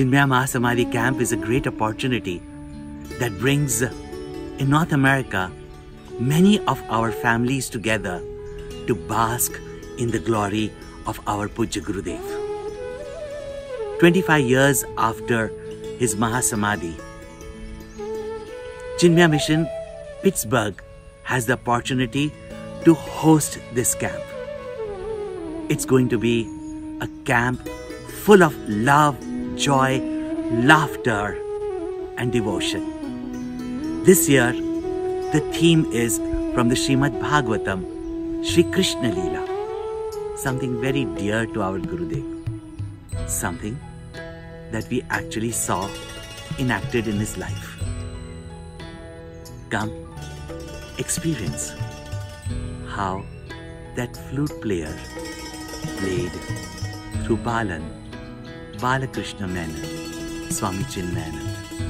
Chinmaya Mahasamadhi Camp is a great opportunity that brings in North America many of our families together to bask in the glory of our Pujya Gurudev. 25 years after his Mahasamadhi, Chinmaya Mission Pittsburgh has the opportunity to host this camp. It's going to be a camp full of love, joy, laughter, and devotion. This year, the theme is from the Srimad Bhagavatam, Sri Krishna Leela, something very dear to our Gurudev, something that we actually saw enacted in his life. Come, experience how that flute player played through Balan, Balkrishna Menen Swami Chinmayanand.